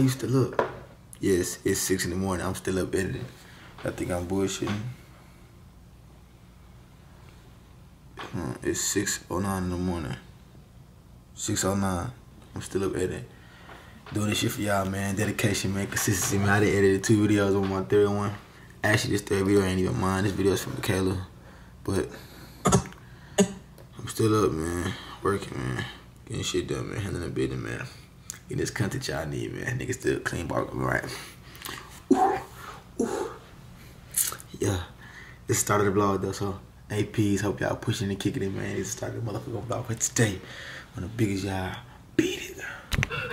Why you still up? Yes, it's six in the morning. I'm still up editing. I think I'm bullshitting. Uh, it's six oh nine in the morning. Six oh nine. I'm still up editing. Doing this shit for y'all, man. Dedication, man. Consistency, man. I done edited two videos on my third one. Actually, this third video ain't even mine. This video is from Michaela. But I'm still up, man. Working, man. Getting shit done, man. Handling the business, man. Getting this country y'all need, man. Niggas still clean bark, right? Ooh, ooh. Yeah. This started the vlog, though, so APs, hope y'all pushing and kicking it, man. This started the motherfucking vlog for today. Of the biggest y'all beat it.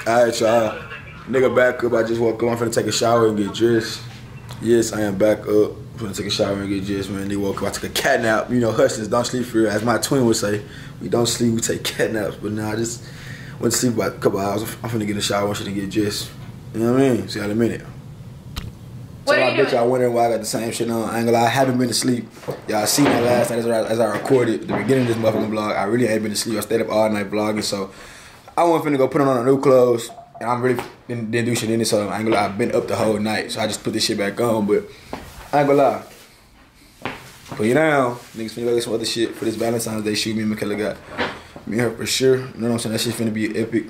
Alright, y'all. Nigga back up. I just woke up. I'm finna take a shower and get dressed. Yes, I am back up. I'm finna take a shower and get dressed, man. They woke up. I took a cat nap. You know, hustlers don't sleep for real. As my twin would say, we don't sleep, we take cat naps. But now I just went to sleep about a couple hours. I'm finna get in the shower. I'm finna get dressed. You know what I mean? See y'all in a minute. What so are I you bet y'all wondering why I got the same shit on. I ain't gonna lie, I haven't been to sleep. Y'all seen that last night as I, as I recorded the beginning of this motherfucking vlog. I really ain't been to sleep. I stayed up all night vlogging, so I wasn't finna go put on new clothes. And I'm really didn't, didn't do shit in it, so I ain't gonna lie, I've been up the whole night. So I just put this shit back on, but I ain't gonna lie. Put you down. Niggas finna go get some other shit for this Valentine's Day shoot me and Michaela got. Me and her for sure. You know what I'm saying? That shit finna be epic.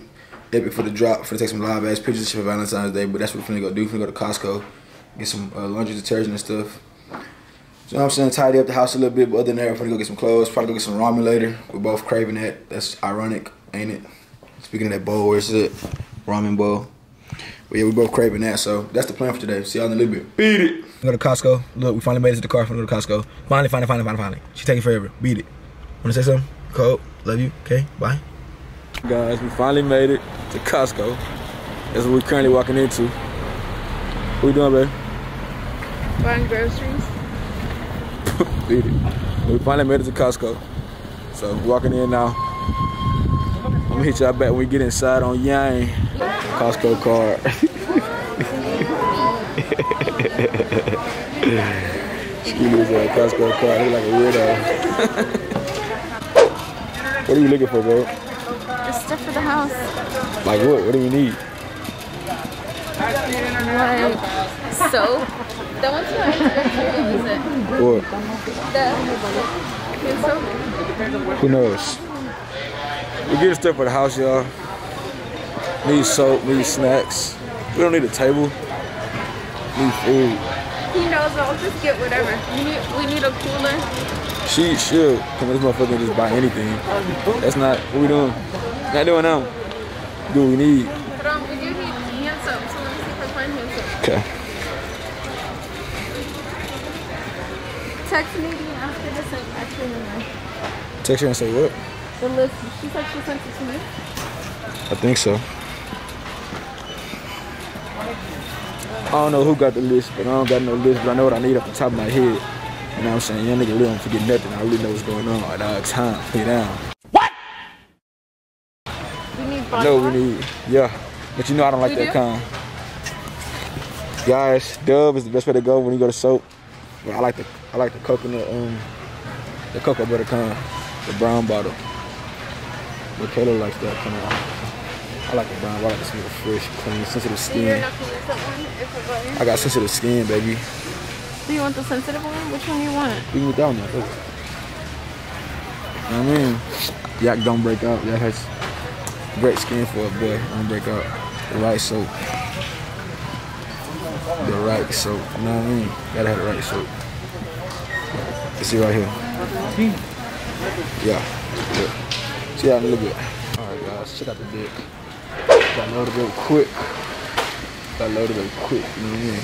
Epic for the drop. Finna take some live ass pictures and shit for Valentine's Day, but that's what we finna go do. Finna go to Costco. Get some uh, laundry detergent and stuff. So you know what I'm saying? Tidy up the house a little bit, but other than that, we're finna go get some clothes. Probably go get some ramen later. We're both craving that. That's ironic, ain't it? Speaking of that bowl, where's it? Ramen bowl. But yeah, we both craving that, so that's the plan for today. See y'all in a little bit. Beat it. Go to Costco. Look, we finally made it to the car. Finna go to Costco. Finally, finally, finally, finally, finally. She taking forever. Beat it. Wanna say something? Cole, love you. Okay, bye. Guys, we finally made it to Costco. That's what we're currently walking into. What we doing, babe? Buying groceries. We finally made it to Costco. So we're walking in now. I'm gonna hit y'all back when we get inside on Yang. Costco card. Excuse me, a Costco card. Look like a weirdo. what are you looking for, bro? Just stuff for the house. Like what? What do you need? Like soap. That one's not material, is it? What? The the soap. Who knows? We get stuff for the house, y'all. Need soap, need snacks. We don't need a table. Need food. He knows I'll just get whatever. We need we need a cooler. She should come this motherfucker and just buy anything. That's not what we doing. Not doing now. Do what we need. But um, we do need hand soap, so let me see if I find hand soap. Okay. Text me after this and actually. Text her and say what? The list. She said she sent it to me. I think so. I don't know who got the list, but I don't got no list, but I know what I need off the top of my head. You know what I'm saying? Young nigga don't forget nothing. I really know what's going on at all time. Put it down. We need body No, we need, yeah. But you know I don't like We that do? kind. Guys, Dove is the best way to go when you go to soap. But I like the I like the coconut um the cocoa butter kind, the brown bottle. But Kayla likes that kind of. I like the brown. bottle. I like to smell fresh, clean, sensitive skin. not gonna use that one if I buy I got sensitive skin, baby. Do you want the sensitive one? Which one do you want? You can that one. there, look. You know what I mean? Yack don't break out. Yack has great skin for a boy. Don't break out. The right soap. The right soap. You know what I mean? Gotta have the right soap. You see right here. Yeah. Look. See that a little bit. Alright guys, check out the dick. Got loaded real quick. Got loaded real quick, you know what I mean?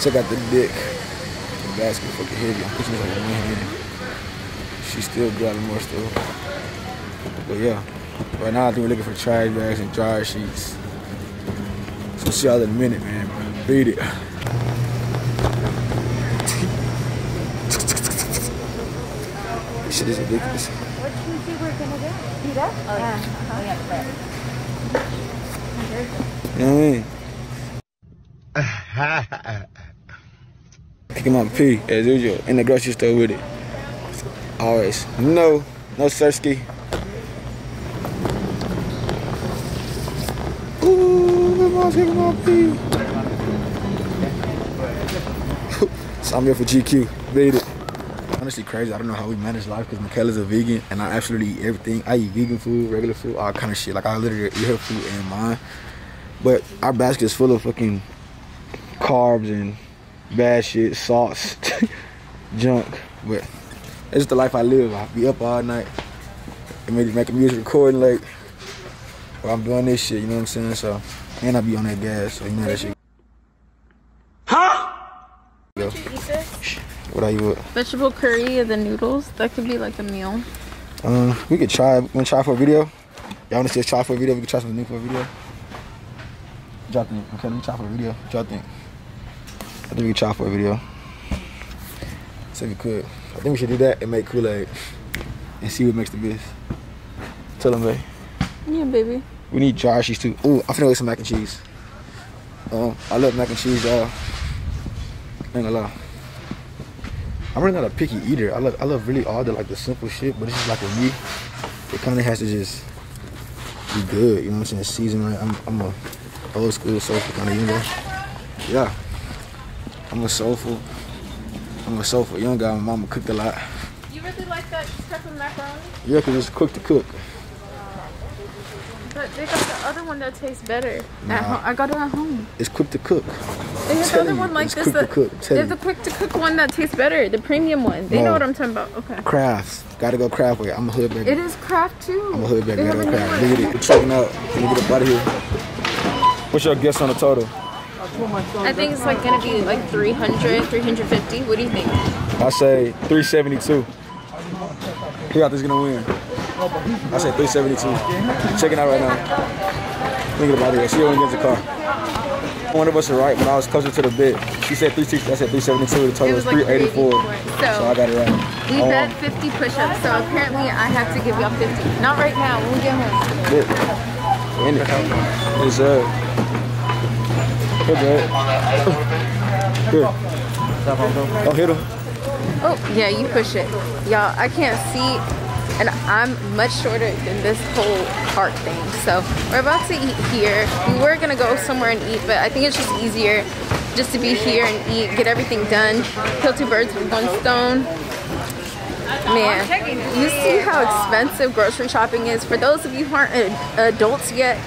Check out the dick. The basket fucking heavy. I'm pushing this like one hand. She's still grabbing more stuff. But yeah. Right now I think we're looking for trash bags and dryer sheets. So see y'all in a minute, man. Beat it. This shit is ridiculous. What do you think we're gonna get? Eat up? Oh, yeah. Uh-huh. You know what I mean? Pick my up P as usual in the grocery store with it. Always. No, no Sersky. Ooh, let's get my pee. Sign me up for GQ. Made it. Honestly, crazy. I don't know how we manage life because Michaela's a vegan and I absolutely eat everything. I eat vegan food, regular food, all kind of shit. Like I literally eat her food and mine. But our basket is full of fucking carbs and bad shit, sauce, junk. But it's just the life I live. I be up all night and maybe making music, recording like while I'm doing this shit. You know what I'm saying? So and I be on that gas, so you know that shit. Yo, Did you eat this? what are you with? Vegetable curry and the noodles. That could be like a meal. Um, we could try. Wanna try for a video? Y'all wanna see us try for a video? We could try something new for a video. What y'all think? Okay, let me try for a video. What y'all think? I think we could try for a video. See if we could. I think we should do that and make Kool-Aid and see what makes the best. Tell them, babe. Yeah, baby. We need dry cheese too. Ooh, I'm finna get some mac and cheese. Um, I love mac and cheese, y'all. Ain't gonna lie. I'm really not a picky eater. I love, I love really all the like the simple shit, but it's just like with me, it kind of has to just be good. You know what I'm saying? Season right. I'm, I'm a old school soulful kind of you know. Yeah, I'm a soulful. I'm a soulful young guy. My mama cooked a lot. You really like that type of macaroni? Yeah, cause it's cooked to cook. But they got the other one that tastes better. Nah. At home. I got it at home. It's cooked to cook. They have the other you, one like it's this. quick to cook, they have the quick to cook one that tastes better. The premium one. They No. know what I'm talking about. Okay. Kraft's. Gotta go Kraft way. I'm a hood baby. It is Kraft too. I'm a hood baby. They Gotta have go a new Kraft. one. Look at it. We're checking out. Let me get up out of here. What's your guess on the total? I think it's like gonna be like 300, 350. What do you think? I say 372. Who y'all think's gonna win? I say 372. Checking out right now. At about here. See when we get the car. One of us is right when I was closer to the bid. She said 360. I said 372. The total It was was like 384. 384. So I got it right. We Oh, bet 50 push-ups, so apparently I have to give y'all 50. Not right now. When we get home. Good. In it. Yes, sir. Good, Dad. Here. Him. Oh, yeah, you push it. Y'all, I can't see, and I'm much shorter than this whole cart thing. So we're about to eat here. We were gonna go somewhere and eat, but I think it's just easier just to be here and eat, get everything done, kill two birds with one stone. Man, you see how expensive grocery shopping is? For those of you who aren't adults yet,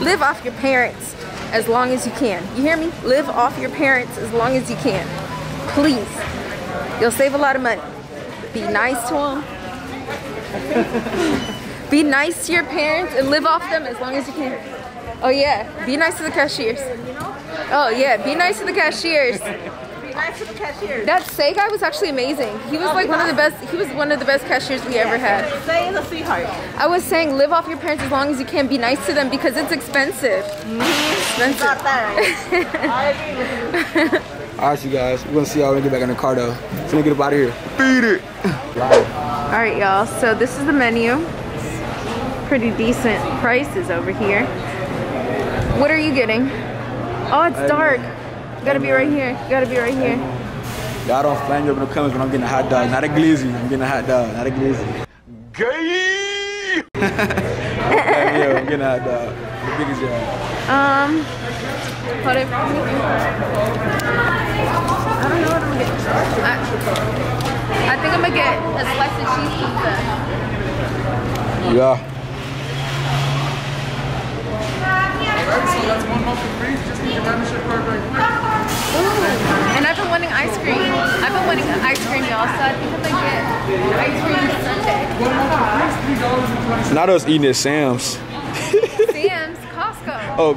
live off your parents as long as you can. You hear me? Live off your parents as long as you can. Please. You'll save a lot of money. Be nice to them. Be nice to your parents and live off them as long as you can. Oh yeah, be nice to the cashiers. Oh yeah, be nice to the cashiers. Be nice to the cashier. That Say guy was actually amazing. He was oh, like one of the best. He was one of the best cashiers we ever had. Say is a sweetheart. I was saying, live off your parents as long as you can. Be nice to them because it's expensive. Mm-hmm. Expensive. Not that. I agree with you. All right, you guys. We're gonna see y'all when we get back in the car though. So we get up out of here. Beat it. All right, y'all. So this is the menu. Pretty decent prices over here. What are you getting? Oh, it's dark. You gotta be right here. Gotta be right here. Y'all don't flame you up in the comments when I'm getting a hot dog. Not a glizzy. I'm getting a hot dog. Not a glizzy. Gay. yeah, I'm getting a hot dog. The biggest y'all. Um, hold it. I don't know what I'm gonna get. I, I think I'm gonna get a slice of cheese pizza. Yeah. Ooh, and I've been wanting ice cream. I've been wanting ice cream, y'all. So I think I'm gonna get ice cream sundae. Not us eating at Sam's. Sam's, Costco. Oh,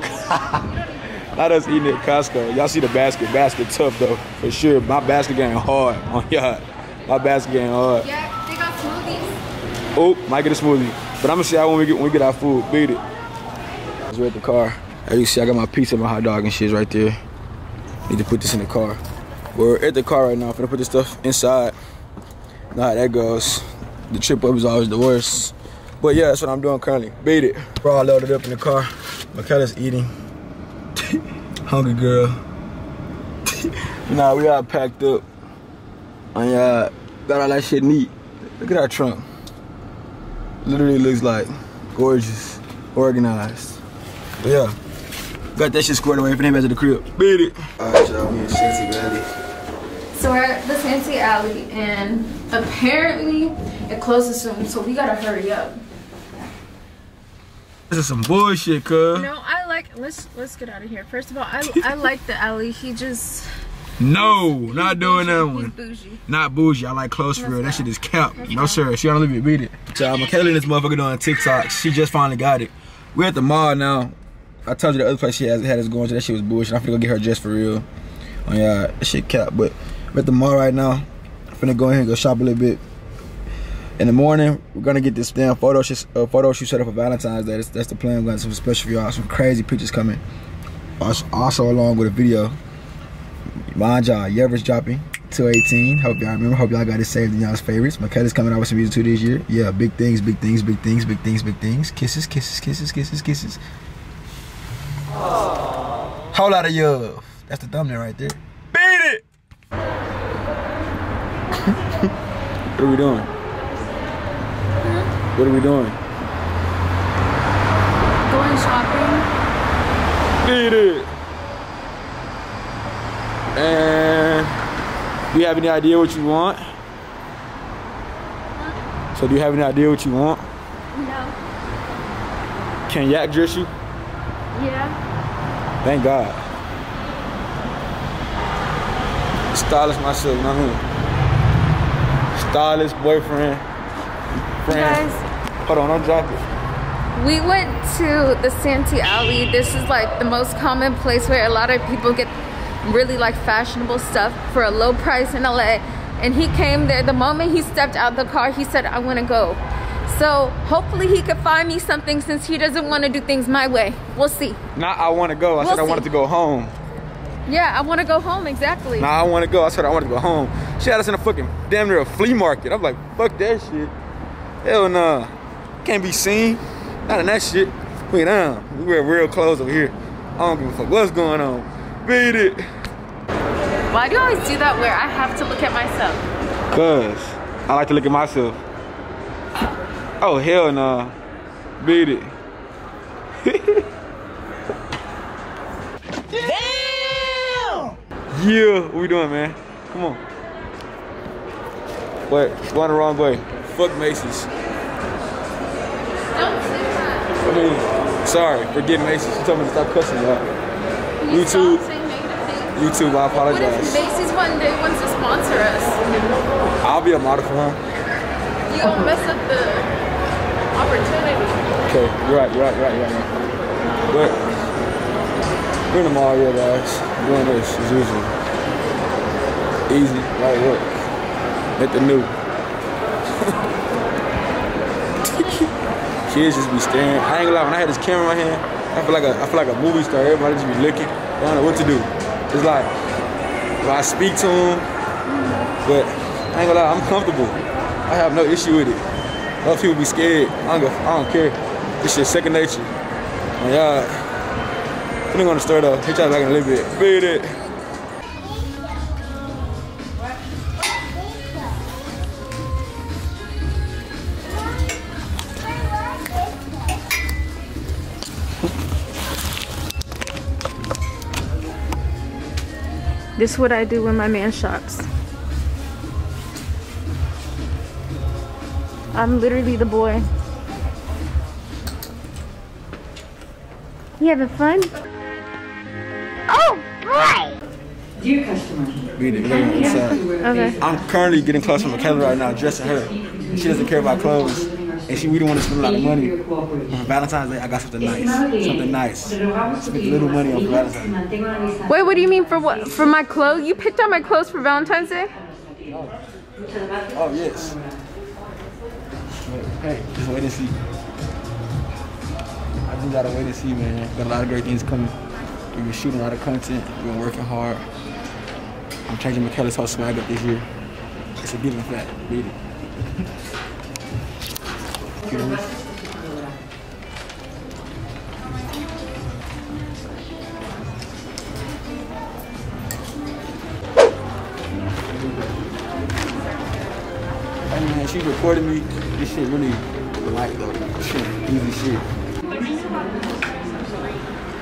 not us eating at Costco. Y'all see the basket. Basket tough though, for sure. My basket getting hard on y'all. My basket getting hard. Yeah, they got smoothies. Oh, might get a smoothie. But I'm gonna see how when we get when we get our food. Beat it. We're at the car. As you see, I got my pizza, my hot dog and shit right there. Need to put this in the car. We're at the car right now. I'm gonna put this stuff inside. How that goes. The trip up is always the worst. But yeah, that's what I'm doing currently. Beat it. We're all loaded up in the car. Michaela's eating. Hungry girl. nah, we all packed up. And yeah, got all that shit neat. Look at our trunk. Literally looks like gorgeous, organized. But yeah, Got that shit squared away. Finna back to the crib. Beat it. Alright, y'all, we in Santee Alley. So we're at the Santee Alley, and apparently it closes soon, so we gotta hurry up. This is some bullshit, cuz. No, I like. Let's let's get out of here. First of all, I I like the alley. He just No, not doing that he's one. bougie. Not bougie. I like close for real. That shit is cap. No sir. She only beat it. So uh, Michaela and this motherfucker doing TikTok. She just finally got it. We're at the mall now. I told you the other place she has had us going to. That shit was bullshit. I'm finna go get her dressed for real. Oh yeah, that shit cap. But we're at the mall right now. I'm finna go ahead and go shop a little bit. In the morning, we're gonna get this damn photo shoot, uh, photo shoot set up for Valentine's Day. That's, that's the plan. We're gonna some special for y'all. Some crazy pictures coming. Also, also along with a video. Mind y'all, Yever's dropping 218. Hope y'all remember. Hope y'all got it saved in y'all's favorites. Michaela's coming out with some music too this year. Yeah, big things, big things, big things, big things, big things. Kisses, kisses, kisses, kisses, kisses. Whole lot of love. That's the thumbnail right there. Beat it! what are we doing? What are we doing? Going shopping. Beat it! And do you have any idea what you want? So do you have any idea what you want? No. Can Yack dress you? Yeah. Thank God. Stylist myself, not me. Stylist, boyfriend, friend. Guys, Hold on, don't drop it. we went to the Santee Alley. This is like the most common place where a lot of people get really like fashionable stuff for a low price in LA. And he came there. The moment he stepped out the car, he said, I want to go. So hopefully he could find me something since he doesn't want to do things my way. We'll see. Not I want to go. I We'll said I see. wanted to go home. Yeah, I want to go home. Exactly. Nah, I want to go. I said I wanted to go home. She had us in a fucking damn near a flea market. I'm like, fuck that shit. Hell nah. Can't be seen. Not in that shit. Wait down. Uh, we wear real clothes over here. I don't give a fuck what's going on. Beat it. Why do you always do that where I have to look at myself? Cause I like to look at myself. Oh hell nah. Beat it. Damn! Yeah, what we doing, man? Come on. Wait, going the wrong way. Fuck Macy's. Don't say that. I mean, sorry for getting Macy's. She told me to stop cussing y'all. YouTube. stop saying negative things. YouTube, I What if apologize. Macy's one day wants to sponsor us? I'll be a model for her. You don't mess up the opportunity. Okay, you're right, you're right, you're right, you're right. But we're in the mall, yeah, guys. Doing this as usual. Easy, light work. At the new. Kids just be staring. I ain't gonna lie, when I had this camera in my hand, I feel like a I feel like a movie star. Everybody just be looking. I don't know what to do. It's like if I speak to them, but I ain't gonna lie, I'm comfortable. I have no issue with it. Other people be scared. I don't, go, I don't care. This shit second nature. And y'all, I'm gonna start off. Hit y'all back in a little bit. Beat it. This is what I do when my man shops. I'm literally the boy. You having fun? Oh, boy! Dear customer, Beat it. We're gonna. Okay. I'm currently getting close from Michaela right now, dressing her. She doesn't care about clothes. And she we don't want to spend a lot of money. On Valentine's Day, I got something nice. Something nice. Spend a little money on Valentine's Day. Wait, what do you mean for what? For my clothes? You picked out my clothes for Valentine's Day? Oh, yes. Hey, just wait and see. I just gotta wait and see, man. Got a lot of great things coming. We've been shooting a lot of content. We've been working hard. I'm changing Michaela's whole swag up this year. It's a given fact. Beat it. Man, she recorded me. This shit really light though. Shit, easy shit.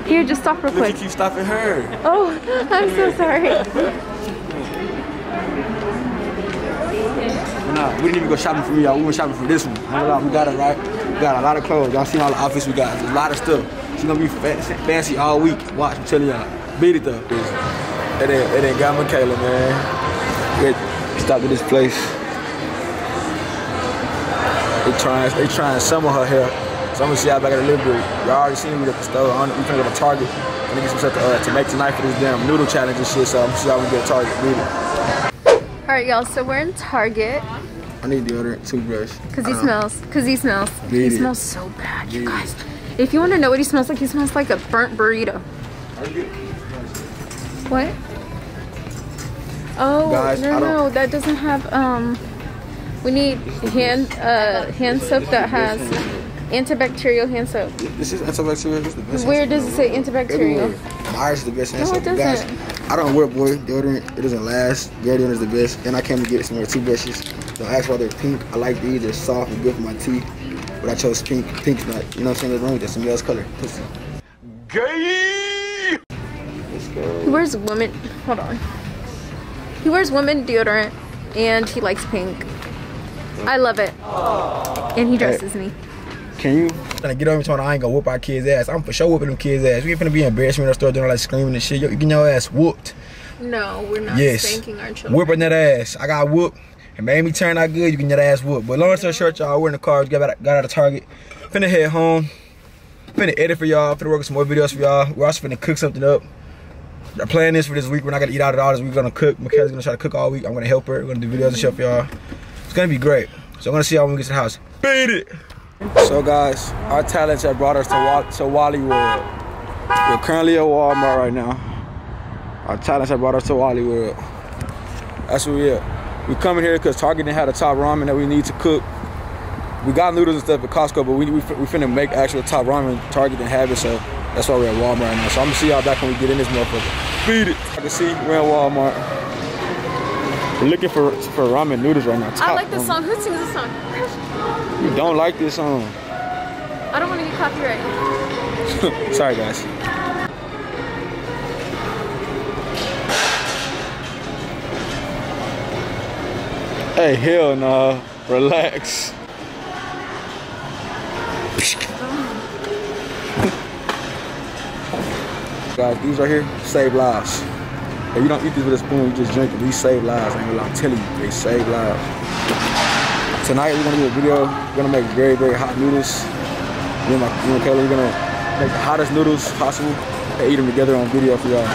Here, just stop real Look, quick. you keep stopping her. Oh, I'm so sorry. Nah, we didn't even go shopping for me, y'all. We went shopping for this one. I ain't gonna lie, we got it right. We got a lot of clothes. Y'all seen all the outfits we got. There's a lot of stuff. She's gonna be fancy all week. Watch, I'm telling y'all. Beat it though. It ain't, it ain't got Michaela, man. Wait, stopped at this place. They trying, they trying some of her hair. So I'm gonna see how back at the bit. Y'all already seen me at the store. I'm, we finna go to Target. Gonna get some stuff to, uh, to make tonight for this damn noodle challenge and shit. So I'm gonna see how we get Target. Beat it. All right, y'all. So we're in Target I need deodorant, toothbrush. because he Uh, smells. Because he smells. He it. smells so bad, you Beat it. guys. If you want to know what he smells like, he smells like a burnt burrito. What? Oh Guys, no no, that doesn't have um. We need hand uh hand soap that has antibacterial hand soap. This is antibacterial. This is. Where does it say antibacterial? Meyers is the best hand No, soap. it Guys. I don't wear boy deodorant. It doesn't last. Deodorant is the best. And I came to get some more toothbrushes. Don't ask why they're pink. I like these. They're soft and good for my teeth. But I chose pink. Pink's not, you know what I'm saying? There's wrong with that. Somebody else color. Pussy. Gay! He wears women. Hold on. He wears women deodorant, and he likes pink. I love it. And he dresses me. Can you? Trying to get over me I ain't gonna whoop our kids' ass. I'm for sure whooping them kids' ass. We ain't finna be embarrassed when they start doing all that screaming and shit. Yo, you getting your ass whooped. No, we're not Yes. spanking our children. Whooping that ass. I got whooped. It made me turn out good. You can get that ass whooped. But long story short, y'all, we're in the car. Got out, got out of Target. Finna head home. Finna edit for y'all. Finna work on some more videos for y'all. We're also finna cook something up. The plan is for this week. We're not gonna eat out at all this week. We're gonna cook. Michaela's gonna try to cook all week. I'm gonna help her. We're gonna do videos and stuff for y'all. It's gonna be great. So I'm gonna see y'all when we get to the house. Beat it! So guys, our talents have brought us to, Wa- to Wally World. We're currently at Walmart right now. Our talents have brought us to Wally World. That's where we at. We coming here because Target didn't have the top ramen that we need to cook. We got noodles and stuff at Costco, but we we, we finna make actual top ramen. Target didn't have it, so that's why we're at Walmart right now. So I'm gonna see y'all back when we get in this motherfucker. Beat it. I can see we're at Walmart. We're looking for for ramen noodles right now. I like this song. Who sings this song? You don't like this song. I don't want to get copyrighted. Sorry, guys. Hey, hell no. Relax. Guys, these right here save lives. If you don't eat these with a spoon, you just drink it. These save lives. I I'm telling you, they save lives. Tonight we're gonna do a video. We're gonna make very, very hot noodles. Me and my me and Kayla, we're gonna make the hottest noodles possible and eat them together on video for y'all.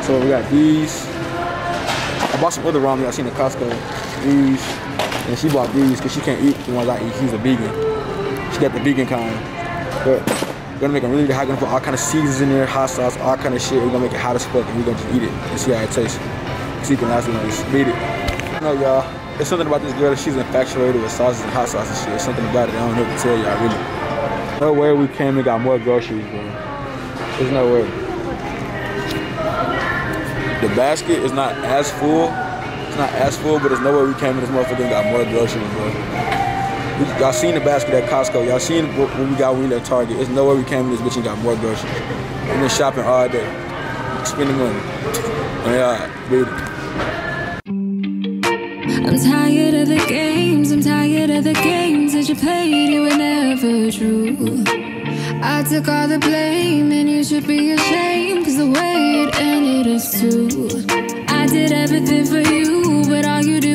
So we got these. I bought some other ramen y'all seen at Costco. These. And she bought these because she can't eat the ones I eat. She's a vegan. She got the vegan kind. But we're gonna make them really hot. We Gonna put all kind of seasons in there, hot sauce, all kind of shit. We're gonna make it hot as fuck and we're gonna just eat it and see how it tastes. See if it can last long. Just beat it. Know, y'all, there's something about this girl she's infatuated with sauces and hot sauce and shit. There's something about it I don't know what to tell y'all, really. No way we came and got more groceries, bro. There's no way. The basket is not as full. It's not as full, but there's no way we came in this motherfucker and got more groceries, bro. Y'all seen the basket at Costco. Y'all seen what, what we got when we at Target. There's no way we came in this bitch and got more groceries. We've been shopping all day. Spending money. And yeah, dude. I'm tired of the games, I'm tired of the games that you played, you were never true. I took all the blame, and you should be ashamed, cause the way it ended is too. I did everything for you, but all you did